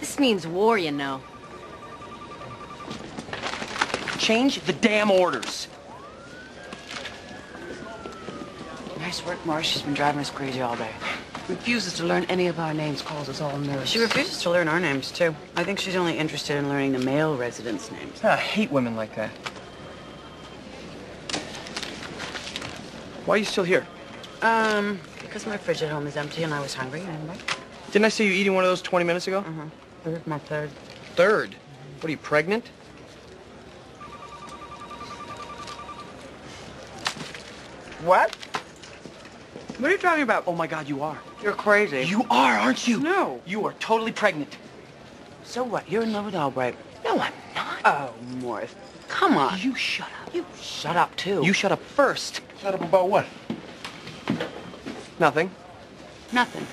This means war, you know. Change the damn orders. Nice work, Marsh. She's been driving us crazy all day. Refuses to learn any of our names, calls us all nerds. She refuses to learn our names, too. I think she's only interested in learning the male residents' names. I hate women like that. Why are you still here? Um, because my fridge at home is empty and I was hungry, Didn't I see you eating one of those 20 minutes ago? uh-huh. This is my third. Third. What are you, pregnant? What? What are you talking about? Oh my god, you are. You're crazy. You are, aren't you? No. You are totally pregnant. So what? You're in love with Albright. No, I'm not. Oh, Morris. Come on. You shut up. You shut up, too. You shut up first. Shut up about what? Nothing. Nothing.